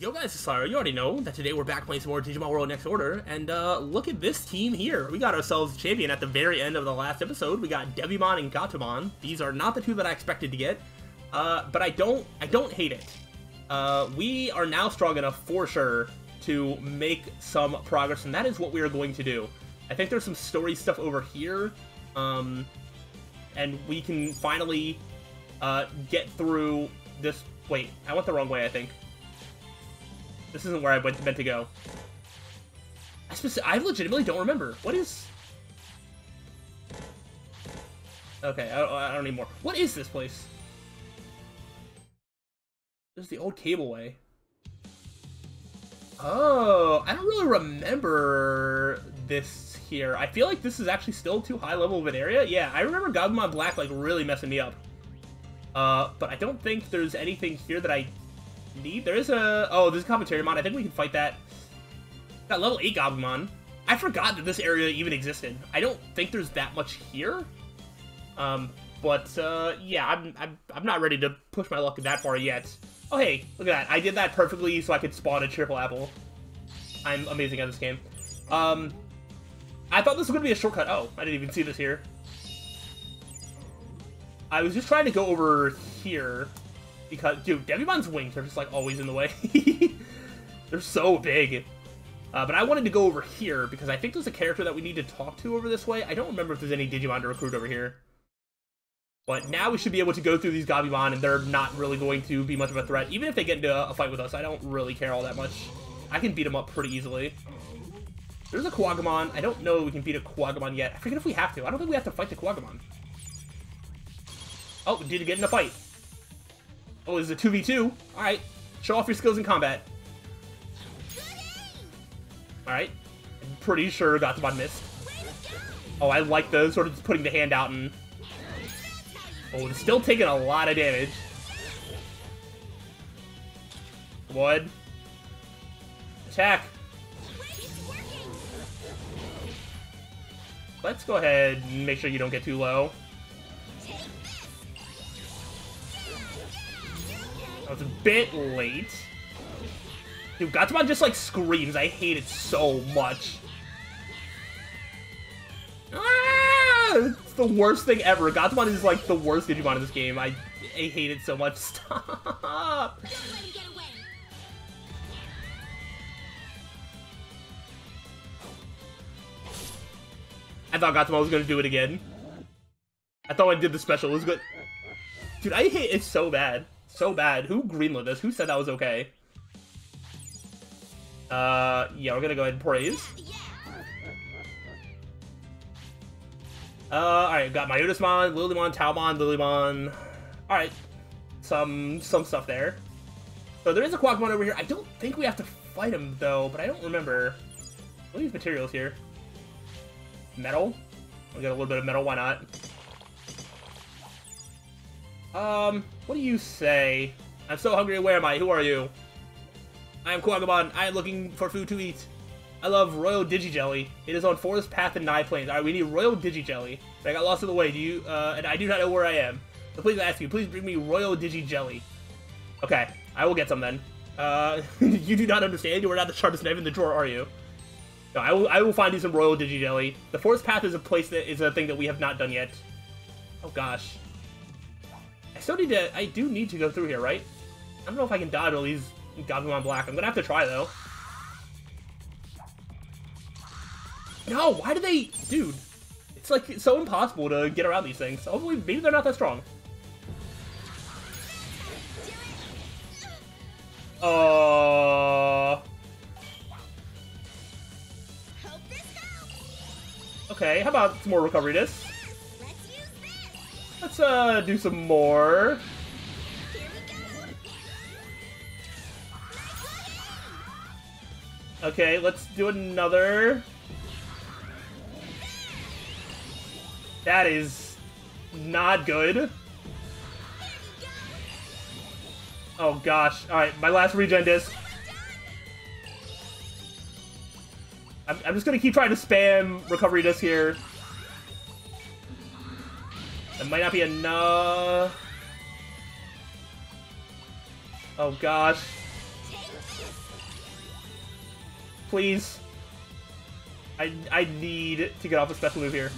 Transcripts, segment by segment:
Yo guys, it's Slyroh. You already know that today we're back playing some more Digimon World Next Order, and uh, look at this team here. We got ourselves a champion at the very end of the last episode. We got Devimon and Gatomon. These are not the two that I expected to get, uh, but I don't, I don't hate it. Uh, we are now strong enough for sure to make some progress, and that is what we are going to do. I think there's some story stuff over here, um, and we can finally uh, get through this. Wait, I went the wrong way. I think. This isn't where I went meant to go. I, I legitimately don't remember. What is... Okay, I, I don't need more. What is this place? This is the old cableway. Oh, I don't really remember this here. I feel like this is actually still too high level of an area. Yeah, I remember Gabumon Black like really messing me up. Uh, but I don't think there's anything here that I need. There is a... Oh, there's a commentary mod. I think we can fight that. That level 8 Gabumon. I forgot that this area even existed. I don't think there's that much here. Um, but, uh, yeah, I'm, I'm, I'm not ready to push my luck that far yet. Oh, hey, look at that. I did that perfectly so I could spawn a triple apple. I'm amazing at this game. Um, I thought this was going to be a shortcut. Oh, I didn't even see this here. I was just trying to go over here because, dude, Devimon's wings are just, like, always in the way. They're so big. Uh, but I wanted to go over here because I think there's a character that we need to talk to over this way. I don't remember if there's any Digimon to recruit over here. But now we should be able to go through these Gabumon, and they're not really going to be much of a threat. Even if they get into a fight with us, I don't really care all that much. I can beat them up pretty easily. There's a Kuwagamon. I don't know if we can beat a Kuwagamon yet. I forget if we have to. I don't think we have to fight the Kuwagamon. Oh, did get in a fight. Oh, is it 2v2? Alright. Show off your skills in combat. Alright. Pretty sure Gatomon missed. Oh, I like the sort of putting the hand out and... Oh, it's still taking a lot of damage. Wood. Attack. Let's go ahead and make sure you don't get too low. I was a bit late. Dude, Gatomon just, like, screams. I hate it so much. Ah! It's the worst thing ever. Gatomon is, like, the worst Digimon in this game. I, I hate it so much. Stop! I thought Gatomon was gonna do it again. I thought I did the special. It was good. Dude, I hate it so bad. So bad. Who greenlit this? Who said that was okay? Uh, yeah, we're gonna go ahead and praise. Uh, alright, got Myotismon, Lilymon, Taomon, Lilymon. Alright, some some stuff there. So there is a Kuwagamon over here. I don't think we have to fight him, though, but I don't remember. What are these materials here? Metal? We got a little bit of metal, why not? Um, what do you say? I'm so hungry, where am I? Who are you? I am Kuwagamon. I am looking for food to eat. I love Royal Digijelly. It is on Forest Path and Nigh Plains. Alright, we need Royal Digijelly. But I got lost in the way. Do you, uh, and I do not know where I am. So please ask you, please bring me Royal Digijelly. Okay, I will get some then. Uh, you do not understand? You are not the sharpest knife in the drawer, are you? No, I will, I will find you some Royal Digijelly. The Forest Path is a place that is a thing that we have not done yet. Oh gosh. I still need to... I do need to go through here, right? I don't know if I can dodge all these Gabumon Black. I'm gonna have to try, though. No, why do they... Dude, it's like it's so impossible to get around these things. Hopefully, maybe they're not that strong. Uh... Okay, how about some more recovery discs? Let's uh do some more. Okay, let's do another. That is not good. Oh gosh. Alright, my last regen disc. I'm, I'm just gonna keep trying to spam recovery disc here. That might not be enough. Oh gosh. Please. I, I need to get off a special move here.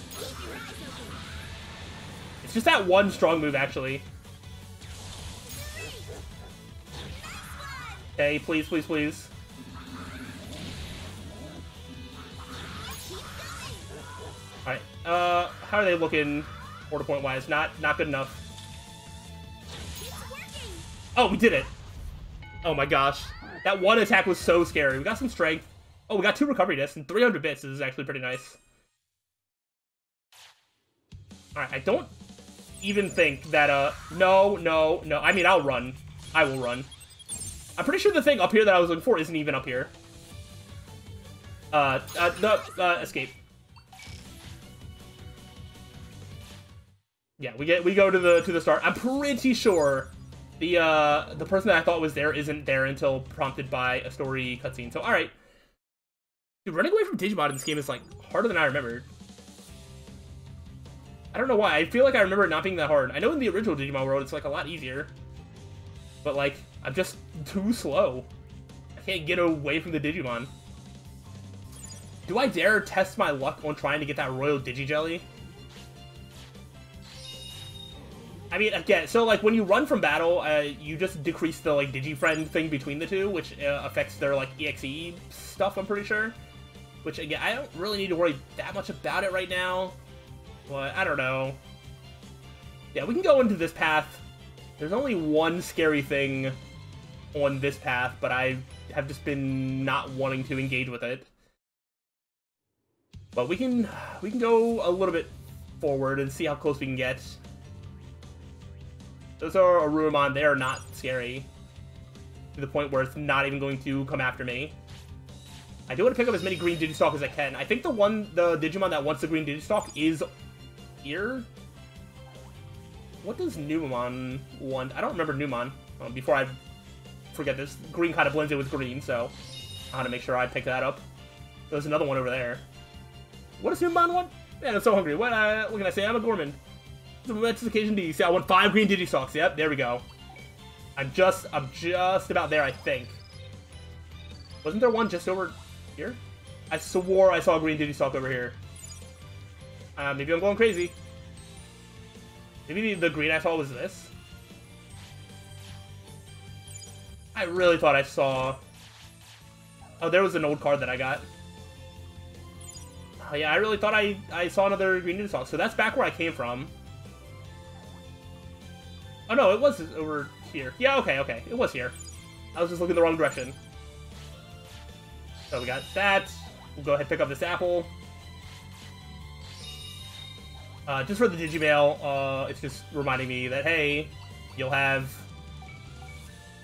It's just that one strong move, actually. Okay, please, please, please. Alright, uh, how are they looking order point wise? Not not good enough. Oh, we did it! Oh my gosh. That one attack was so scary. We got some strength. Oh, we got two recovery discs and 300 bits. This is actually pretty nice. Alright, I don't even think that, uh, no, no, no. I mean, I'll run. I will run. I'm pretty sure the thing up here that I was looking for isn't even up here. Uh, uh, no, uh, escape. Yeah, we get we go to the to the start. I'm pretty sure the uh the person that I thought was there isn't there until prompted by a story cutscene. So all right, dude, running away from Digimon in this game is like harder than I remembered. I don't know why. I feel like I remember it not being that hard. I know in the original Digimon world it's like a lot easier, but like I'm just too slow. I can't get away from the Digimon. Do I dare test my luck on trying to get that Royal Digijelly? I mean, again, so like when you run from battle, uh, you just decrease the like DigiFriend thing between the two, which uh, affects their like EXE stuff. I'm pretty sure. Which again, I don't really need to worry that much about it right now. But I don't know. Yeah, we can go into this path. There's only one scary thing on this path, but I have just been not wanting to engage with it. But we can we can go a little bit forward and see how close we can get. Those are Aruraumon, they are not scary. To the point where it's not even going to come after me. I do want to pick up as many green Digistalk as I can. I think the one, the Digimon that wants the green Digistalk is here. What does Numemon want? I don't remember Numemon. Um, before I forget this, green kind of blends in with green, so I want to make sure I pick that up. There's another one over there. What does Numemon want? Man, I'm so hungry. What, uh, what can I say? I'm a gourmand. The you see? I want five green Digistalks. Yep, there we go. I'm just, I'm just about there, I think. Wasn't there one just over here? I swore I saw a green Digistalk over here. Uh, maybe I'm going crazy. Maybe the green I saw was this? I really thought I saw... Oh, there was an old card that I got. Oh, yeah, I really thought I, I saw another green Digistalk. So that's back where I came from. Oh no, it was over here. Yeah, okay, okay. It was here. I was just looking the wrong direction. So we got that. We'll go ahead and pick up this apple. Uh, just for the Digimail, uh, it's just reminding me that, hey, you'll have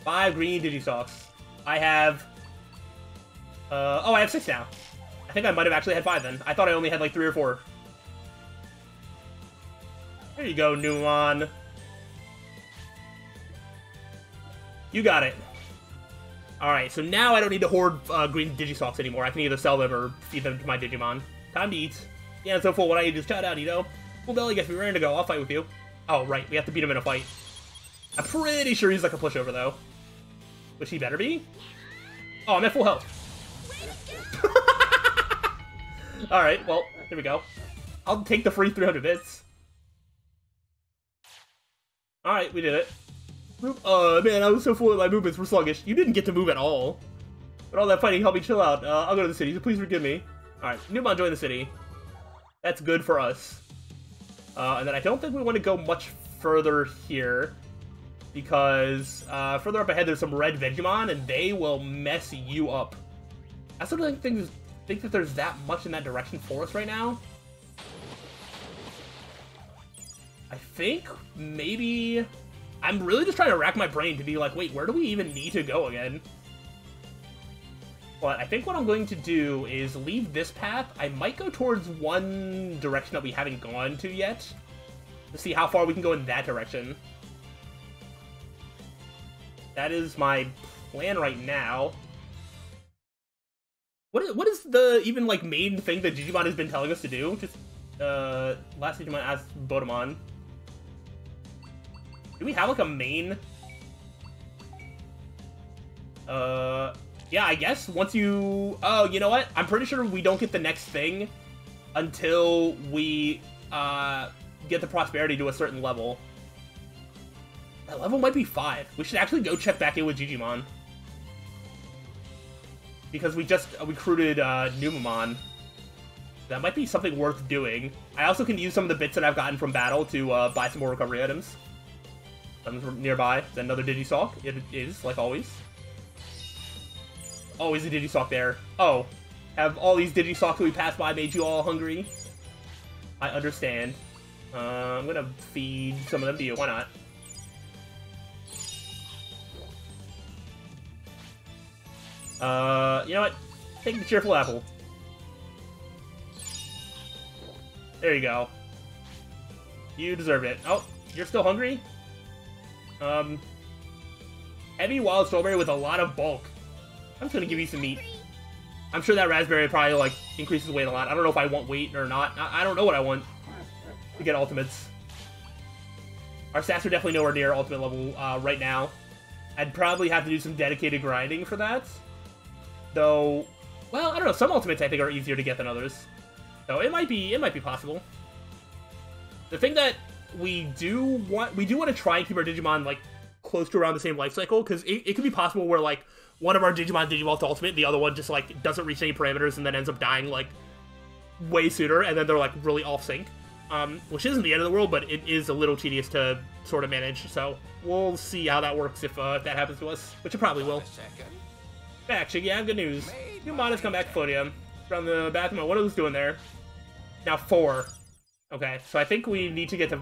five green Digistalks. I have... Uh, oh, I have six now. I think I might have actually had five then. I thought I only had like three or four. There you go, Numemon. You got it. Alright, so now I don't need to hoard uh, green Digistalks anymore. I can either sell them or feed them to my Digimon. Time to eat. Yeah, so full. What I need is shout out, you know? Full belly gets me ready to go. I'll fight with you. Oh, right. We have to beat him in a fight. I'm pretty sure he's like a pushover, though. Which he better be? Oh, I'm at full health. Alright, well, here we go. I'll take the free 300 bits. Alright, we did it. Uh, man, I was so full that my movements were sluggish. You didn't get to move at all. But all that fighting helped me chill out. Uh, I'll go to the city, so please forgive me. Alright, Numemon join the city. That's good for us. Uh, and then I don't think we want to go much further here. Because uh, further up ahead, there's some red Vegiemon, and they will mess you up. I still don't think, think that there's that much in that direction for us right now. I think maybe I'm really just trying to rack my brain to be like, wait, where do we even need to go again? But I think what I'm going to do is leave this path. I might go towards one direction that we haven't gone to yet. To see how far we can go in that direction. That is my plan right now. What is, what is the even like main thing that Digimon has been telling us to do? Just uh last Digimon asked Babamon. Do we have like a main? Uh, yeah, I guess once you... Oh, you know what? I'm pretty sure we don't get the next thing until we uh, get the prosperity to a certain level. That level might be 5. We should actually go check back in with Jijimon. Because we just recruited uh, Numemon. That might be something worth doing. I also can use some of the bits that I've gotten from battle to uh, buy some more recovery items. Nearby. Is another Digistalk? It is, like always. Always a Digistalk there. Oh, have all these Digistalks we passed by made you all hungry? I understand. Uh, I'm gonna feed some of them to you. Why not? Uh, you know what? Take the cheerful apple. There you go. You deserve it. Oh, you're still hungry? Um, heavy wild strawberry with a lot of bulk. I'm just gonna give you some meat. I'm sure that raspberry probably, like, increases weight a lot. I don't know if I want weight or not. I, I don't know what I want to get ultimates. Our stats are definitely nowhere near ultimate level uh, right now. I'd probably have to do some dedicated grinding for that. Though, well, I don't know. Some ultimates I think are easier to get than others. So it might be it might be possible. The thing that we do want we do want to try and keep our Digimon like close to around the same life cycle because it, it could be possible where like one of our Digimon Digivolves Ultimate, the other one just like doesn't reach any parameters and then ends up dying like way sooner, and then they're like really off sync. Um, which isn't the end of the world, but it is a little tedious to sort of manage. So we'll see how that works if, uh, if that happens to us, which it probably will. Actually, yeah, good news. New mod has come back you from the bathroom. What are those doing there? Now four. Okay, so I think we need to get to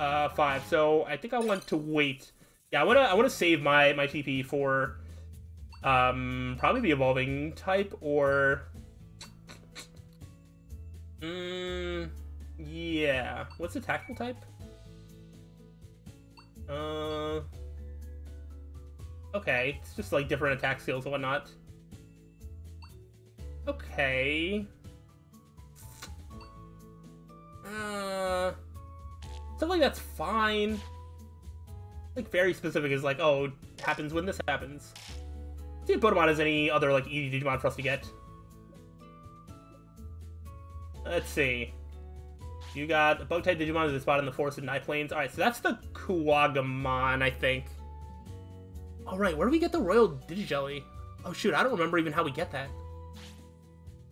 uh, five. So I think I want to wait. Yeah, I wanna I wanna save my my TP for um probably the evolving type or. Mm, yeah. What's the tactical type? Uh. Okay, it's just like different attack skills and whatnot. Okay. Uh, stuff like that's fine. Like very specific is like, oh, happens when this happens. See if Babamon has any other like easy Digimon for us to get. Let's see. You got a bug type Digimon is spot in the forest and Nigh Plains. Alright, so that's the Kuwagamon, I think. Alright, where do we get the Royal Digijelly? Oh shoot, I don't remember even how we get that.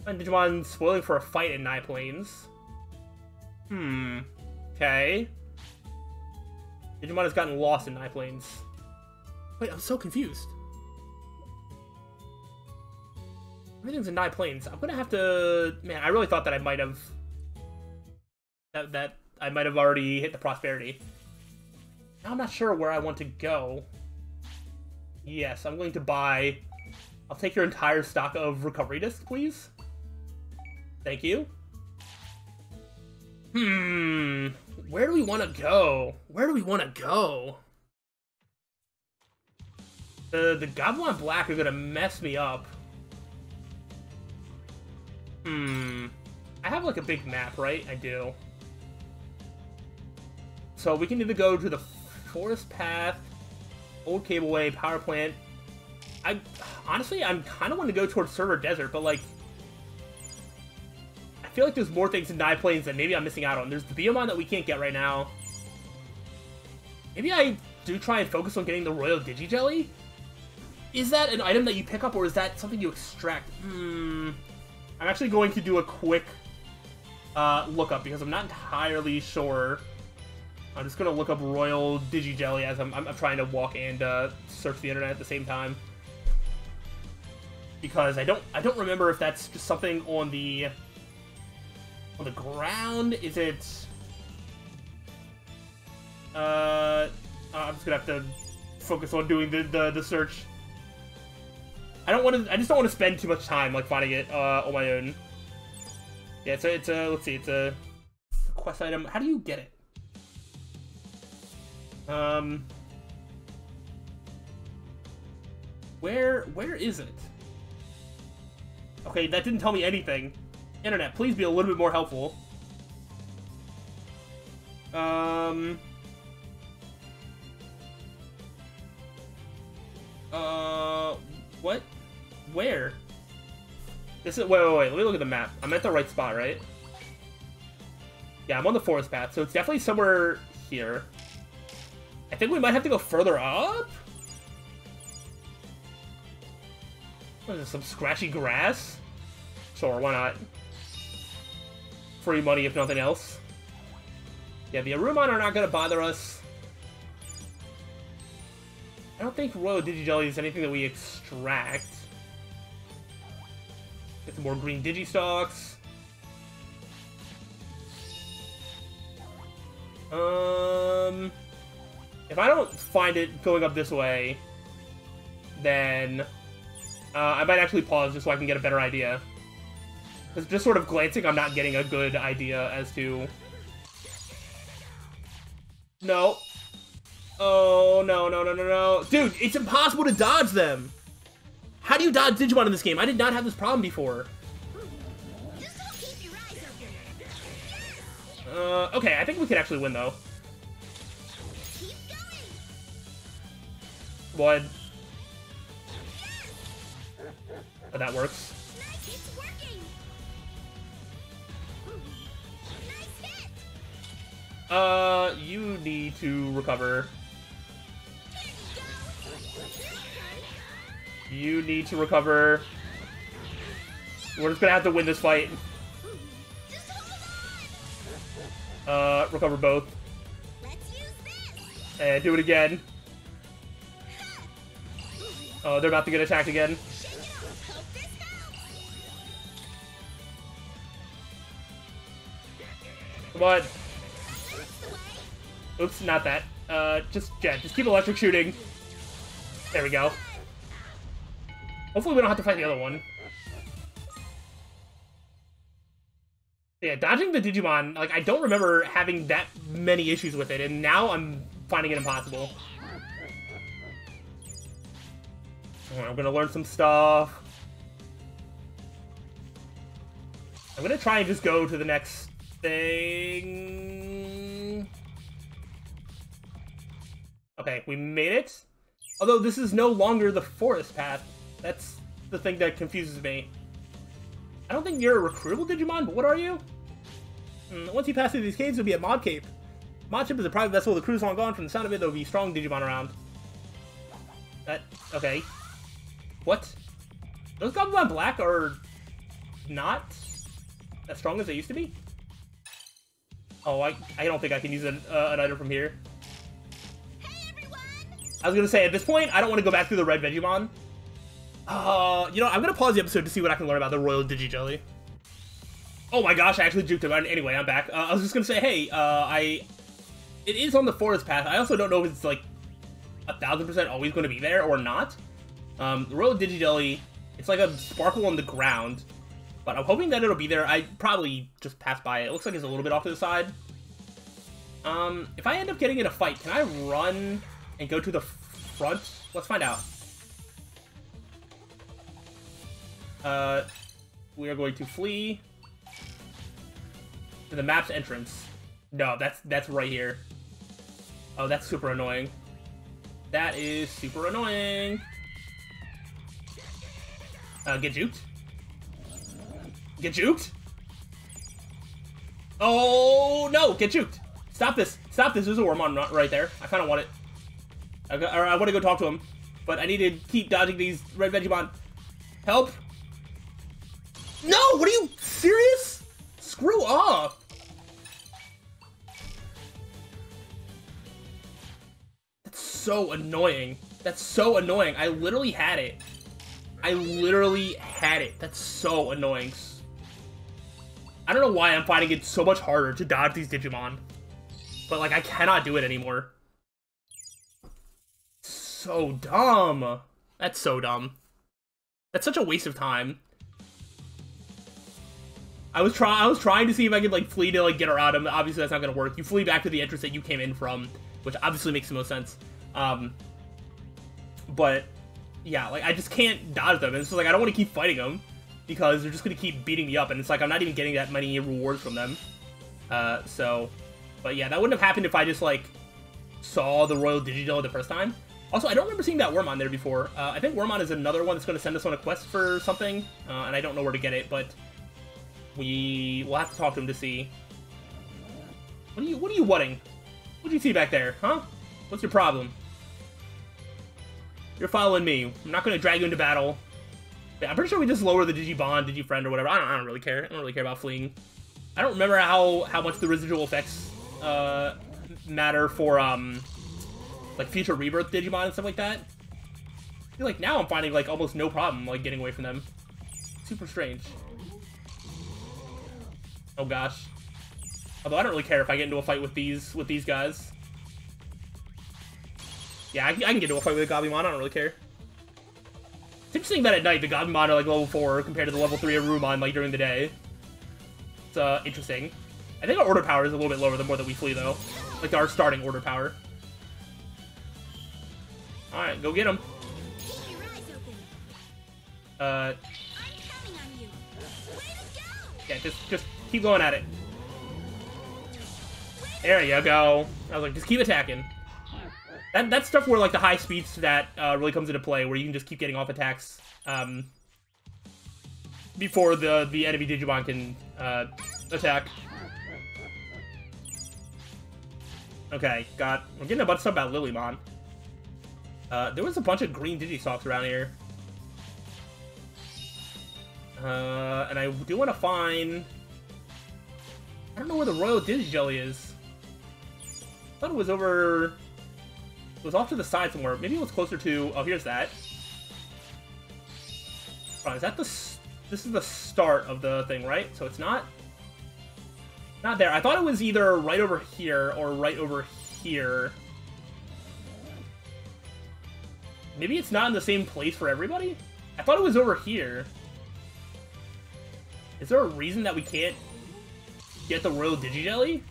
And Digimon spoiling for a fight in Nigh Plains. Hmm. Okay. Digimon has gotten lost in Nigh Plains. Wait, I'm so confused. Everything's in Nigh Plains. I'm gonna have to... Man, I really thought that I might have... That, that I might have already hit the Prosperity. Now I'm not sure where I want to go. Yes, I'm going to buy... I'll take your entire stock of Recovery Disc, please. Thank you. Hmm. Where do we want to go? Where do we want to go? The the Goblin Black are gonna mess me up. Hmm. I have like a big map, right? I do. So we can either go to the Forest Path, Old Cableway, Power Plant. I honestly, I'm kind of want to go towards Server Desert, but like feel like there's more things in Nigh Plains that maybe I'm missing out on. There's the Biyomon that we can't get right now. Maybe I do try and focus on getting the Royal Digijelly? Is that an item that you pick up, or is that something you extract? Hmm. I'm actually going to do a quick uh, lookup, because I'm not entirely sure. I'm just going to look up Royal Digijelly as I'm, I'm, I'm trying to walk and uh, search the internet at the same time. Because I don't I don't remember if that's just something on the on the ground? Is it... Uh, I'm just gonna have to focus on doing the, the, the search. I don't want to. I just don't want to spend too much time like finding it uh, on my own. Yeah, it's a. It's a. Let's see. It's a quest item. How do you get it? Um. Where where is it? Okay, that didn't tell me anything. Internet, please be a little bit more helpful. Um... Uh... What? Where? This is- wait, wait, wait, let me look at the map. I'm at the right spot, right? Yeah, I'm on the forest path, so it's definitely somewhere here. I think we might have to go further up? What is this, some scratchy grass? Sure, why not? Free money if nothing else. Yeah, the Aruraumon are not gonna bother us. I don't think Royal Digijelly is anything that we extract. Get some more green Digistalks. Um, if I don't find it going up this way, then uh, I might actually pause just so I can get a better idea. Just sort of glancing, I'm not getting a good idea as to... No. Oh, no, no, no, no, no. Dude, it's impossible to dodge them! How do you dodge Digimon in this game? I did not have this problem before. Uh, okay, I think we could actually win, though. What? Oh, that works. Uh, you need to recover. You need to recover. We're just gonna have to win this fight. Uh, recover both. And do it again. Oh, they're about to get attacked again. Come on. Oops, not that. Uh, just, yeah, just keep electric shooting. There we go. Hopefully we don't have to fight the other one. Yeah, dodging the Digimon, like, I don't remember having that many issues with it, and now I'm finding it impossible. I'm gonna learn some stuff. I'm gonna try and just go to the next thing. Okay, we made it. Although this is no longer the forest path. That's the thing that confuses me. I don't think you're a recruitable Digimon, but what are you? Mm, once you pass through these caves, you'll be at Mod Cape. Mod Ship is a private vessel with a crew's long gone. From the sound of it, there'll be strong Digimon around. That, okay. What? Those Goblimon Black are not as strong as they used to be? Oh, I, I don't think I can use an, uh, an item from here. I was gonna say, at this point, I don't want to go back through the red Vegiemon. Uh, you know, I'm gonna pause the episode to see what I can learn about the Royal Digijelly. Oh my gosh, I actually juked him. Anyway, I'm back. Uh, I was just gonna say, hey, uh, I... It is on the forest path. I also don't know if it's, like, a thousand percent always going to be there or not. Um, the Royal Digijelly, it's like a sparkle on the ground. But I'm hoping that it'll be there. I probably just passed by it. It looks like it's a little bit off to the side. Um, if I end up getting in a fight, can I run and go to the front? Let's find out. Uh, we are going to flee to the map's entrance. No, that's that's right here. Oh, that's super annoying. That is super annoying. Uh, get juked. Get juked? Oh, no! Get juked! Stop this! Stop this! There's a Wormmon right there. I kind of want it. I, got, I want to go talk to him. But I need to keep dodging these red Vegiemon. Help! No! What are you... Serious? Screw off! That's so annoying. That's so annoying. I literally had it. I literally had it. That's so annoying. I don't know why I'm finding it so much harder to dodge these Digimon. But, like, I cannot do it anymore. So dumb. That's so dumb. That's such a waste of time. I was trying. I was trying to see if I could like flee to like get her out. And obviously, that's not gonna work. You flee back to the entrance that you came in from, which obviously makes the most sense. Um, but yeah, like I just can't dodge them. And it's like I don't want to keep fighting them because they're just gonna keep beating me up, and it's like I'm not even getting that many rewards from them. Uh, so, but yeah, that wouldn't have happened if I just like saw the Royal Digijelly the first time. Also, I don't remember seeing that Wormmon there before. Uh, I think Wormmon is another one that's going to send us on a quest for something, uh, and I don't know where to get it, but we will have to talk to him to see. What are you What are you whatting? What do you see back there, huh? What's your problem? You're following me. I'm not going to drag you into battle. Yeah, I'm pretty sure we just lower the Digibond, Digifriend, or whatever. I don't, I don't really care. I don't really care about fleeing. I don't remember how, how much the residual effects uh, matter for um, like future rebirth Digimon and stuff like that. I feel like now I'm finding like almost no problem like getting away from them. Super strange. Oh gosh. Although I don't really care if I get into a fight with these with these guys. Yeah, I, I can get into a fight with a Gabumon, I don't really care. It's interesting that at night the Gabumon are like level 4 compared to the level 3 of Rumon like during the day. It's uh, interesting. I think our order power is a little bit lower the more that we flee though. Like our starting order power. Alright, go get him. Uh, yeah, just just keep going at it. There you go. I was like, just keep attacking. That, that's stuff where like the high speed stat uh, really comes into play, where you can just keep getting off attacks um, before the the enemy Digimon can uh, attack. Okay, got. We're getting a bunch of stuff about Lilymon. Uh, there was a bunch of green Digistalks around here. Uh, and I do want to find... I don't know where the Royal Digijelly is. I thought it was over... It was off to the side somewhere. Maybe it was closer to... Oh, here's that. Oh, is that the... This is the start of the thing, right? So it's not... Not there. I thought it was either right over here or right over here. Maybe it's not in the same place for everybody? I thought it was over here. Is there a reason that we can't get the Royal Digijelly?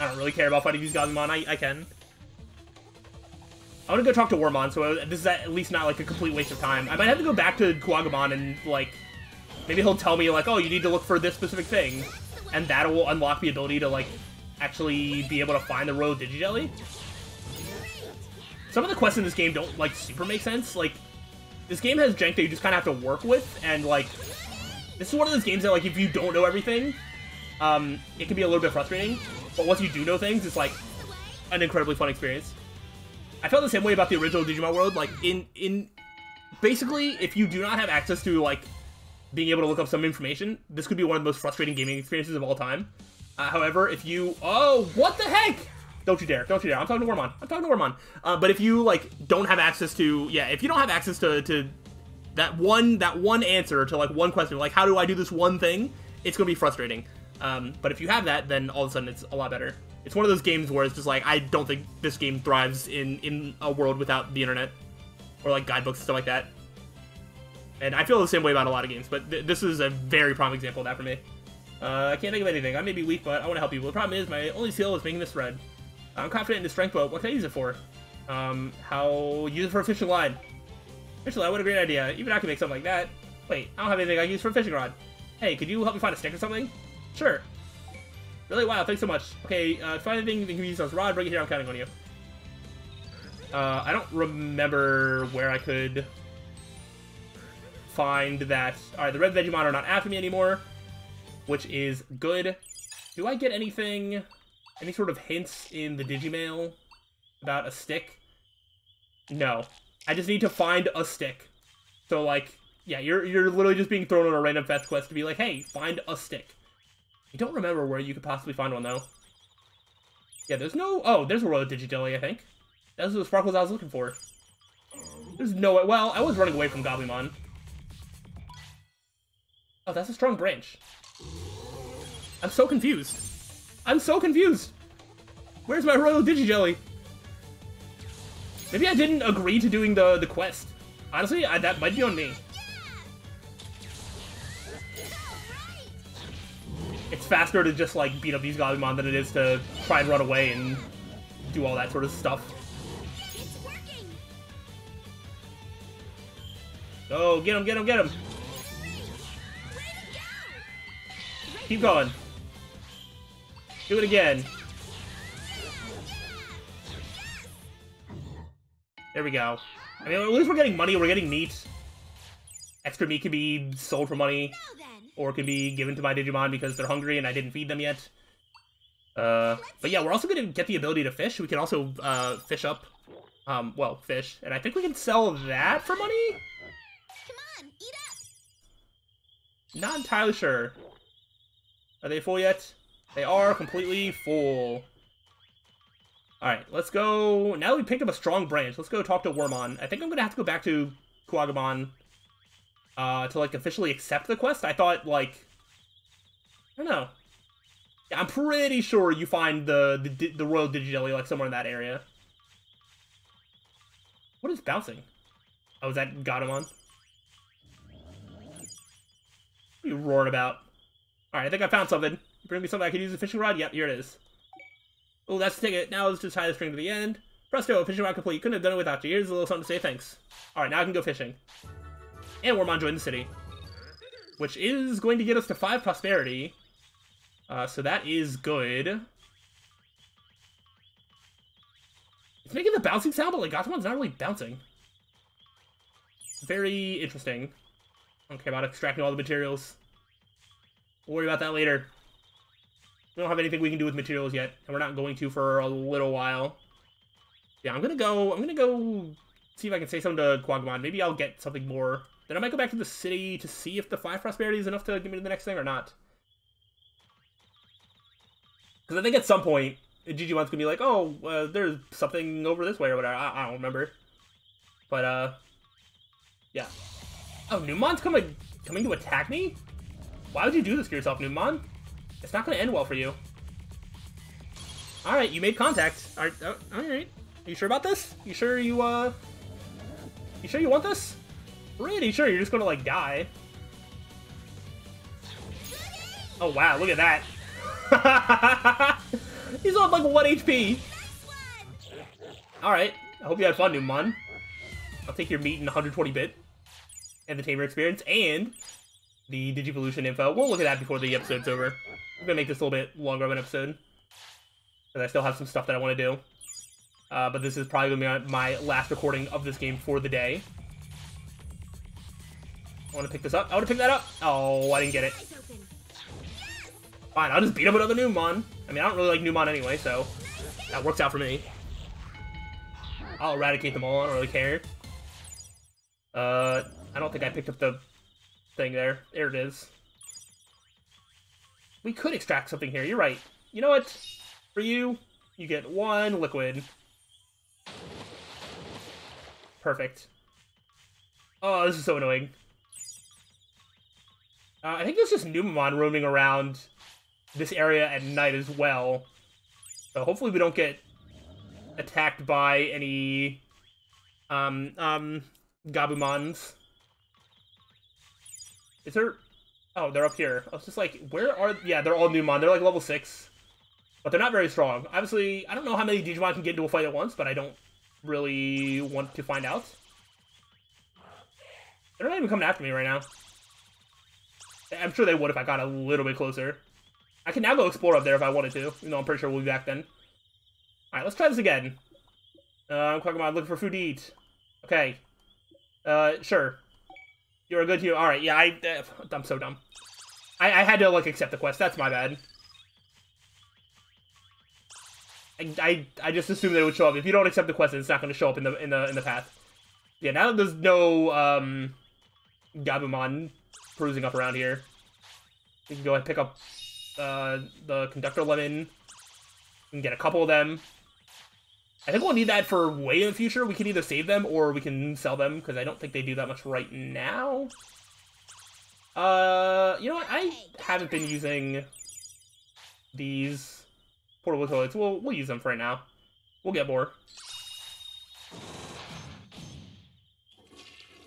I don't really care about fighting these Gabumon. I, I can. I want to go talk to Wormmon, so this is at least not like a complete waste of time. I might have to go back to Kuwagamon and like maybe he'll tell me like, oh, you need to look for this specific thing, and that will unlock the ability to like actually be able to find the Royal Digijelly. Some of the quests in this game don't like super make sense. Like this game has jank that you just kind of have to work with, and like this is one of those games that like if you don't know everything, um, it can be a little bit frustrating. But once you do know things, it's like an incredibly fun experience. I felt the same way about the original Digimon World. Like, in in basically, if you do not have access to like being able to look up some information, this could be one of the most frustrating gaming experiences of all time. Uh, however, if you oh, what the heck? Don't you dare! Don't you dare! I'm talking to Wormmon. I'm talking to Wormmon. Uh, but if you like don't have access to yeah, if you don't have access to to that one that one answer to like one question, like how do I do this one thing? It's gonna be frustrating. Um, but if you have that, then all of a sudden it's a lot better. It's one of those games where it's just like I don't think this game thrives in in a world without the internet or like guidebooks and stuff like that. And I feel the same way about a lot of games, but th this is a very prime example of that for me. Uh, I can't think of anything. I may be weak, but I want to help you. The problem is my only skill is making this red. I'm confident in the strength boat. What can I use it for? Um, how use it for a fishing line. Fishing line, what a great idea. Even I can make something like that. Wait, I don't have anything I can use for a fishing rod. Hey, could you help me find a stick or something? Sure. Really? Wow, thanks so much. Okay, uh, find anything you can use as rod, bring it here, I'm counting on you. Uh, I don't remember where I could find that. Alright, the red Vegiemon are not after me anymore, which is good. Do I get anything, any sort of hints in the Digimail about a stick? No. I just need to find a stick. So, like, yeah, you're, you're literally just being thrown on a random fetch quest to be like, hey, find a stick. I don't remember where you could possibly find one, though. Yeah, there's no... Oh, there's a Royal Digijelly, I think. Those are the sparkles I was looking for. There's no way... Well, I was running away from Gabumon. Oh, that's a strong branch. I'm so confused. I'm so confused. Where's my Royal Digijelly? Maybe I didn't agree to doing the, the quest. Honestly, I, that might be on me. it's faster to just like beat up these Gabumon than it is to try and run away and do all that sort of stuff. Oh, get him, get him, get him! Keep going. Do it again. There we go. I mean, at least we're getting money, we're getting meat. Extra meat can be sold for money, or can be given to my Digimon because they're hungry and I didn't feed them yet. Uh, but yeah, we're also gonna get the ability to fish. We can also, uh, fish up, um, well, fish. And I think we can sell that for money? Come on, eat up! Not entirely sure. Are they full yet? They are completely full. Alright, let's go... Now we picked up a strong branch. Let's go talk to Wormmon. I think I'm going to have to go back to Kuwagamon uh, to, like, officially accept the quest. I thought, like... I don't know. Yeah, I'm pretty sure you find the, the, the Royal Digijelly, like, somewhere in that area. What is bouncing? Oh, is that Gatomon? What are you roaring about? Alright, I think I found something. Bring me something I can use a fishing rod? Yep, here it is. Oh, that's the ticket. Now let's just tie the string to the end. Presto, fishing rod complete. Couldn't have done it without you. Here's a little something to say thanks. Alright, now I can go fishing. And Wormmon joined the city. Which is going to get us to 5 prosperity. Uh, so that is good. It's making the bouncing sound, but like Gatomon's not really bouncing. Very interesting. Care about extracting all the materials. We'll worry about that later. We don't have anything we can do with materials yet, and we're not going to for a little while. Yeah, I'm gonna go, I'm gonna go see if I can say something to Kuwagamon. Maybe I'll get something more. Then I might go back to the city to see if the 5 prosperity is enough to get me to the next thing or not. Because I think at some point, Jijimon's gonna be like, oh, uh, there's something over this way or whatever. I, I don't remember. But, uh, yeah. Oh, Numemon's coming, coming to attack me? Why would you do this to yourself, Numemon? It's not going to end well for you. Alright, you made contact. Oh, alright. Are you sure about this? You sure you, uh... You sure you want this? Pretty sure you're just gonna, like, die. Oh, wow, look at that. He's on, like, 1 HP. Alright, I hope you had fun, Numemon. I'll take your meat in 120-bit. And the Tamer experience, and the Digivolution info. We'll look at that before the episode's over. I'm gonna make this a little bit longer of an episode. Because I still have some stuff that I want to do. Uh, but this is probably to be my last recording of this game for the day. I want to pick this up. I want to pick that up. Oh, I didn't get it. Fine, I'll just beat up another Numemon. I mean, I don't really like Numemon anyway, so that works out for me. I'll eradicate them all. I don't really care. Uh, I don't think I picked up the thing there. There it is. We could extract something here. You're right. You know what? For you, you get one liquid. Perfect. Oh, this is so annoying. Uh, I think there's just Numemon roaming around this area at night as well. So hopefully we don't get attacked by any um um Gabumons. Is there Oh, they're up here. I was just like, where are... Yeah, they're all Numemon. They're like level 6. But they're not very strong. Obviously, I don't know how many Digimon can get into a fight at once, but I don't really want to find out. They're not even coming after me right now. I'm sure they would if I got a little bit closer. I can now go explore up there if I wanted to. You know, I'm pretty sure we'll be back then. Alright, let's try this again. Uh, I'm Quagmire looking for food to eat. Okay. Uh, sure. You're a good hero. All right, yeah, I, uh, I'm so dumb. I, I had to like accept the quest. That's my bad. I, I, I just assumed that it would show up. If you don't accept the quest, it's not going to show up in the in the in the path. Yeah, now that there's no um, Gabumon cruising up around here, we can go and pick up uh, the conductor lemon. Can get a couple of them. I think we'll need that for way in the future. We can either save them or we can sell them, because I don't think they do that much right now. Uh, you know what? I haven't been using these portable toilets. We'll, we'll use them for right now. We'll get more.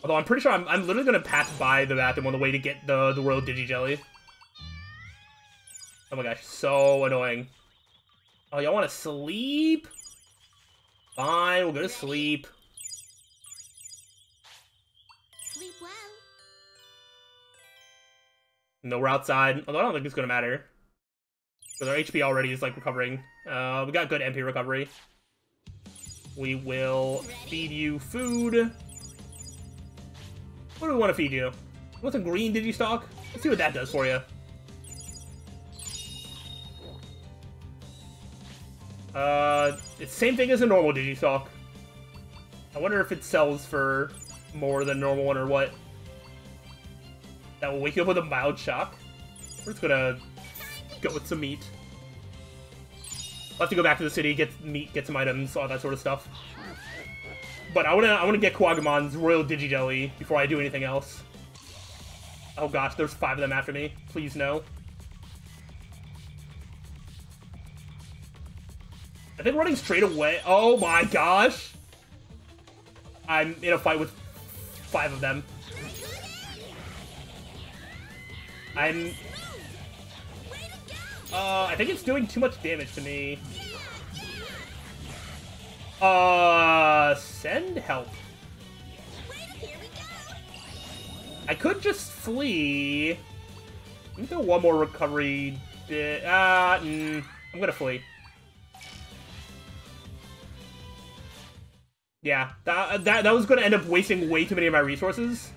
Although I'm pretty sure I'm, I'm literally going to pass by the bathroom on the way to get the, the Royal Digijelly. Oh my gosh, so annoying. Oh, y'all want to sleep? Fine, we'll go to sleep. Sleep well. No, we're outside. Although I don't think it's gonna matter. Because our HP already is, like, recovering. Uh, we got good MP recovery. We will feed you food. What do we want to feed you? What's a green did you Digistalk? Let's see what that does for you. Uh, it's same thing as a normal Digistalk. I wonder if it sells for more than normal one or what. That will wake you up with a mild shock. We're just gonna go with some meat. I'll have to go back to the city, get meat, get some items, all that sort of stuff. But I wanna I wanna get Kuwagamon's Royal Digijelly before I do anything else. Oh gosh, there's five of them after me. Please no. Think running straight away. Oh my gosh! I'm in a fight with five of them. I'm... Uh, I think it's doing too much damage to me. Uh, send help. I could just flee. Let me do one more recovery. Uh, mm, I'm gonna flee. Yeah, that, uh, that, that was gonna end up wasting way too many of my resources.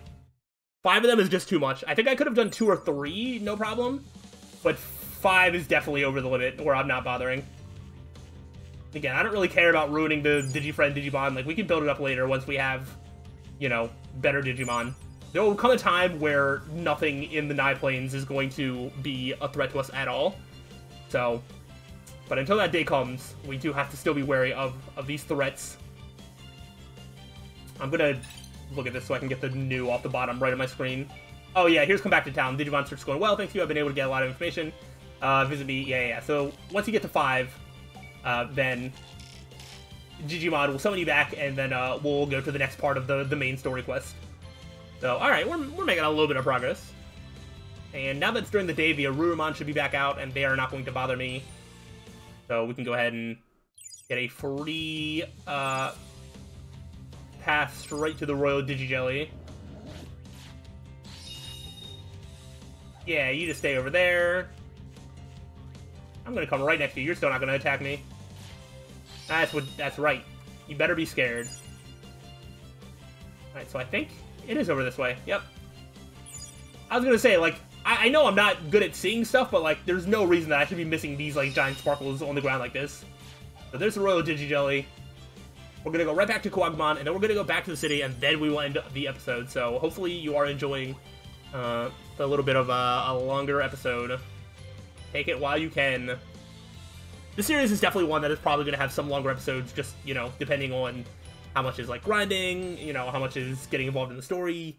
Five of them is just too much. I think I could have done two or three, no problem. But five is definitely over the limit, where I'm not bothering. Again, I don't really care about ruining the Digifriend Digimon. Like, we can build it up later once we have, you know, better Digimon. There will come a time where nothing in the Nigh Plains is going to be a threat to us at all. So, but until that day comes, we do have to still be wary of, of these threats. I'm gonna look at this so I can get the new off the bottom right of my screen. Oh yeah, here's come back to town. Digimon search going well, thank you. I've been able to get a lot of information. Uh, visit me, yeah, yeah, yeah. So once you get to five, uh, then Jijimon will summon you back, and then uh, we'll go to the next part of the, the main story quest. So, alright, we're, we're making a little bit of progress. And now that it's during the day, the Aruraumon should be back out, and they are not going to bother me. So we can go ahead and get a free uh, path straight to the Royal Digijelly. Yeah, you just stay over there. I'm gonna come right next to you. You're still not gonna attack me. That's what. That's right. You better be scared. Alright, so I think it is over this way. Yep. I was gonna say, like, I, I know I'm not good at seeing stuff, but, like, there's no reason that I should be missing these, like, giant sparkles on the ground like this. There's the Royal Digijelly. We're gonna go right back to Kuwagamon, and then we're gonna go back to the city, and then we will end the episode. So hopefully you are enjoying uh, a little bit of a, a longer episode. Take it while you can. The series is definitely one that is probably gonna have some longer episodes, just you know, depending on how much is like grinding, you know, how much is getting involved in the story.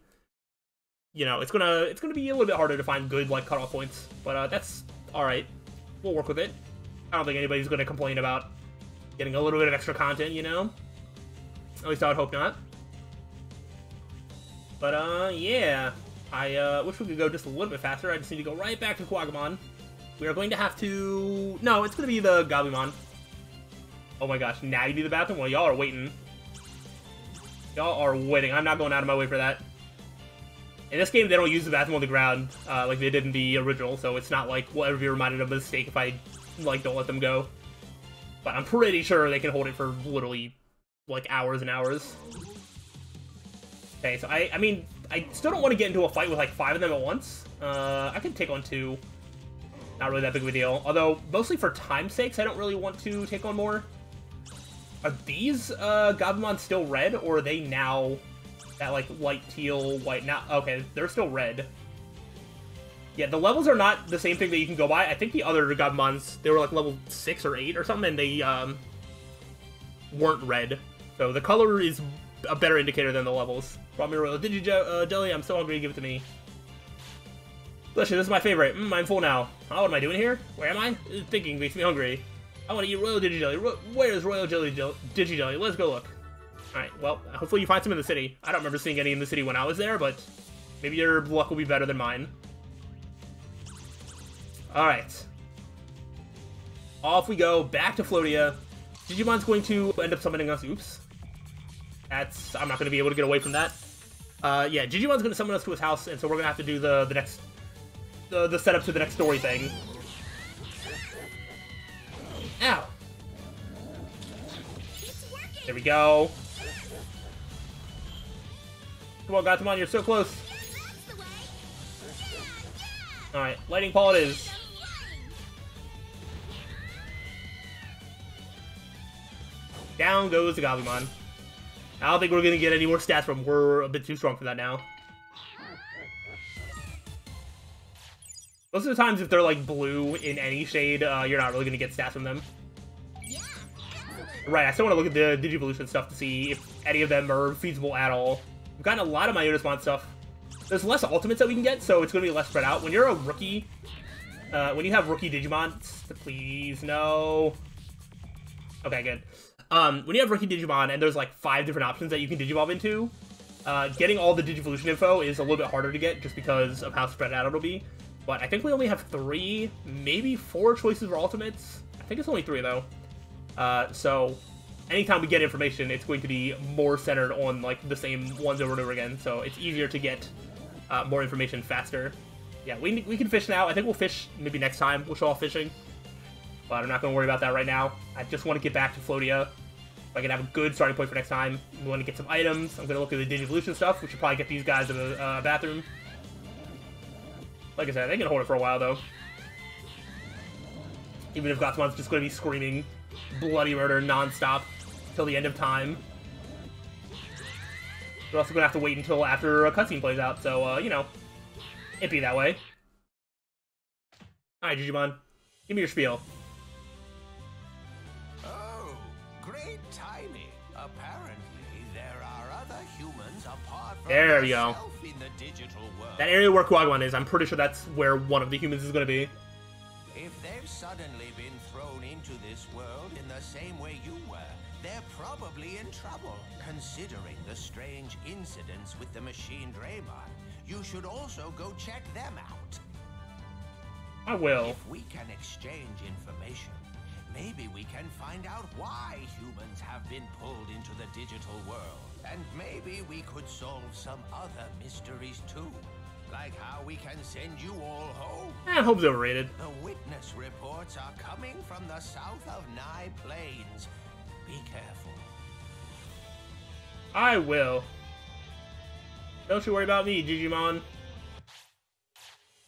You know, it's gonna it's gonna be a little bit harder to find good like cutoff points, but uh, that's all right. We'll work with it. I don't think anybody's gonna complain about getting a little bit of extra content, you know. At least I would hope not. But, uh, yeah. I, uh, wish we could go just a little bit faster. I just need to go right back to Kuwagamon. We are going to have to... No, it's going to be the Gabumon. Oh my gosh, now you need the bathroom? Well, y'all are waiting. Y'all are waiting. I'm not going out of my way for that. In this game, they don't use the bathroom on the ground, uh, like they did in the original, so it's not like we'll ever be reminded of a mistake if I, like, don't let them go. But I'm pretty sure they can hold it for literally like hours and hours. Okay, so I, I mean, I still don't want to get into a fight with like five of them at once. Uh, I can take on two. Not really that big of a deal. Although, mostly for time's sakes, I don't really want to take on more. Are these uh, Gabumon still red, or are they now that like light teal, white? Now, okay, they're still red. Yeah, the levels are not the same thing that you can go by. I think the other Gabumons, they were like level 6 or 8 or something, and they um, weren't red. So the color is a better indicator than the levels. Brought me a Royal Digijelly, uh, I'm so hungry, give it to me. Delicious, this is my favorite. Mm, I'm full now. Oh, what am I doing here? Where am I? Thinking makes me hungry. I want to eat Royal Digijelly. Ro Where's Royal Jelly Digijelly? Let's go look. Alright, well, hopefully you find some in the city. I don't remember seeing any in the city when I was there, but maybe your luck will be better than mine. Alright. Off we go, back to Floatia. Jijimon's going to end up summoning us. Oops. That's... I'm not going to be able to get away from that. Uh, yeah, Jijimon's going to summon us to his house, and so we're going to have to do the, the next... The, the setup to the next story thing. Ow! There we go. Come on, Gatomon, you're so close. Alright, Lightning Ball it is. Down goes the Gabumon. I don't think we're gonna get any more stats from. We're a bit too strong for that now. Most of the times, if they're like blue in any shade, uh, you're not really gonna get stats from them. Right, I still want to look at the Digivolution stuff to see if any of them are feasible at all. We've gotten a lot of my stuff. There's less ultimates that we can get, so it's going to be less spread out. When you're a rookie, uh, when you have rookie Digimon, please, no. Okay, good. Um, when you have rookie Digimon and there's like five different options that you can Digivolve into, uh, getting all the Digivolution info is a little bit harder to get just because of how spread out it'll be. But I think we only have three, maybe four choices for ultimates. I think it's only three though. Uh, so anytime we get information, it's going to be more centered on like the same ones over and over again. So it's easier to get uh, more information faster. Yeah, we, we can fish now. I think we'll fish maybe next time. We'll show off fishing. But I'm not going to worry about that right now. I just want to get back to Floatia. I can have a good starting point for next time. We want to get some items. I'm going to look at the Digivolution stuff. We should probably get these guys in the uh, bathroom. Like I said, they can hold it for a while, though. Even if Gotsumon's just going to be screaming bloody murder nonstop till the end of time. We're also going to have to wait until after a cutscene plays out, so, uh, you know, it be that way. Alright, Jijimon, give me your spiel. There we go. yourself in the digital world. That area where Kuwagamon is, I'm pretty sure that's where one of the humans is going to be. If they've suddenly been thrown into this world in the same way you were, they're probably in trouble. Considering the strange incidents with the Machinedramon, you should also go check them out. I will. If we can exchange information, maybe we can find out why humans have been pulled into the digital world. And maybe we could solve some other mysteries too. Like how we can send you all home. Eh, Hope's overrated. The witness reports are coming from the south of Nigh Plains. Be careful. I will. Don't you worry about me, Jijimon.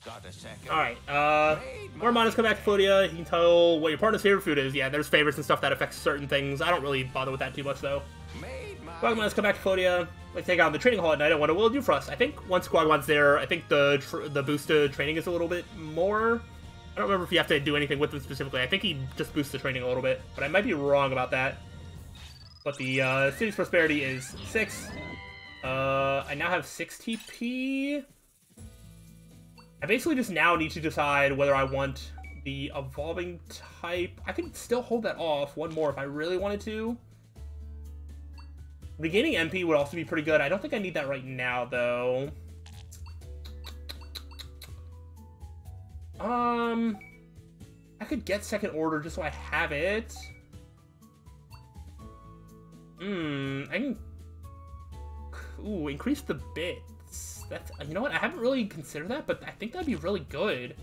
Got a second? Alright, uh, Wormmon has come back to Floatia. You can tell what your partner's favorite food is. Yeah, there's favorites and stuff that affects certain things. I don't really bother with that too much, though. Made my Kuwagamon has come back to Floatia. Let's take out the training hall at night. I wonder what it'll do for us. I think once Kuwagamon's there, I think the the boost to training is a little bit more. I don't remember if you have to do anything with him specifically. I think he just boosts the training a little bit, but I might be wrong about that. But the uh, city's prosperity is six. Uh, I now have six TP. I basically just now need to decide whether I want the evolving type. I can still hold that off one more if I really wanted to. Regaining MP would also be pretty good. I don't think I need that right now, though. Um, I could get second order just so I have it. Hmm, I can... Ooh, increase the bits. That's, you know what, I haven't really considered that, but I think that'd be really good.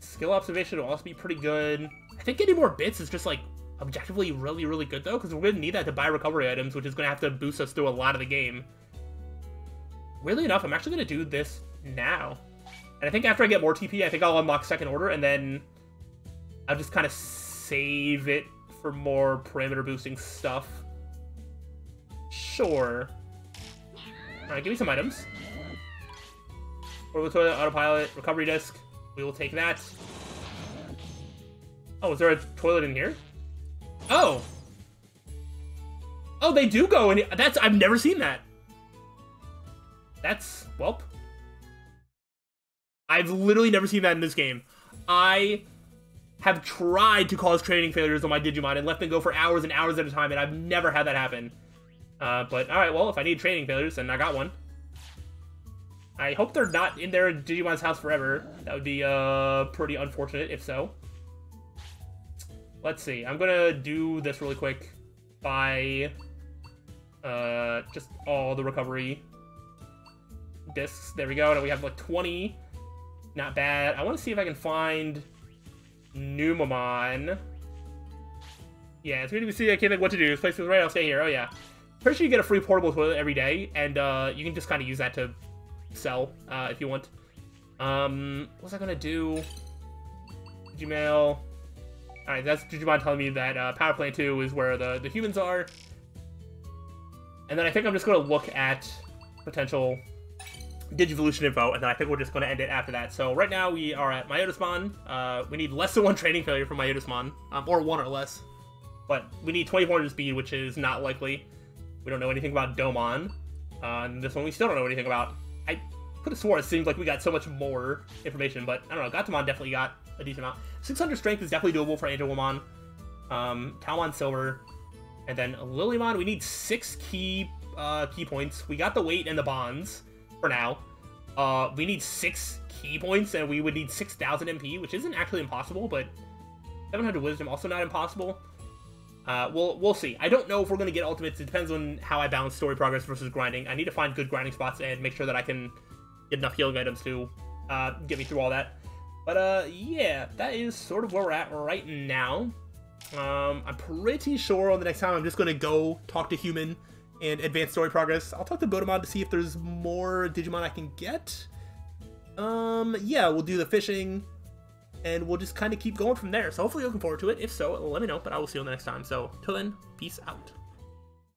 Skill observation will also be pretty good. I think getting more bits is just, like, objectively really, really good, though, because we're going to need that to buy recovery items, which is going to have to boost us through a lot of the game. Weirdly enough, I'm actually going to do this now. And I think after I get more TP, I think I'll unlock second order, and then I'll just kind of save it for more parameter boosting stuff. Sure. Alright, give me some items. Orbital toilet, autopilot, recovery disc. We will take that. Oh, is there a toilet in here? Oh! Oh, they do go in. That's, I've never seen that. That's, welp. I've literally never seen that in this game. I have tried to cause training failures on my Digimon and let them go for hours and hours at a time, and I've never had that happen. Uh, but, alright, well, if I need training failures, then I got one. I hope they're not in their Digimon's house forever. That would be, uh, pretty unfortunate, if so. Let's see. I'm gonna do this really quick by, uh, just all the recovery discs. There we go. Now we have, like, 20. Not bad. I want to see if I can find Numemon. Yeah, it's gonna be see. I can't think what to do. This place is right. I'll stay here. Oh yeah. Sure you get a free portable toilet every day, and uh, you can just kind of use that to sell uh, if you want. Um, what's I gonna do? Gmail. All right, that's Jijimon telling me that uh, Power Plant 2 is where the the humans are. And then I think I'm just gonna look at potential Digivolution info, and then I think we're just going to end it after that. So right now we are at Myotismon. Uh, we need less than one training failure from Myotismon, um, or one or less. But we need 2400 speed, which is not likely. We don't know anything about Domon. Uh, and this one we still don't know anything about. I could have swore it seems like we got so much more information, but I don't know. Gatomon definitely got a decent amount. 600 strength is definitely doable for Angewomon. Um, Talmon Silver. And then Lilymon, we need six key uh, key points. We got the weight and the bonds for now. Uh, we need six key points, and we would need 6,000 MP, which isn't actually impossible, but 700 Wisdom also not impossible. Uh, we'll we'll see. I don't know if we're gonna get ultimates. It depends on how I balance story progress versus grinding. I need to find good grinding spots and make sure that I can get enough healing items to uh, get me through all that. But uh, yeah, that is sort of where we're at right now. Um, I'm pretty sure on the next time I'm just gonna go talk to human and advanced story progress. I'll talk to Bodemon to see if there's more Digimon I can get. Um, yeah, we'll do the fishing, and we'll just kind of keep going from there. So hopefully you're looking forward to it. If so, let me know, but I will see you on the next time. So till then, peace out.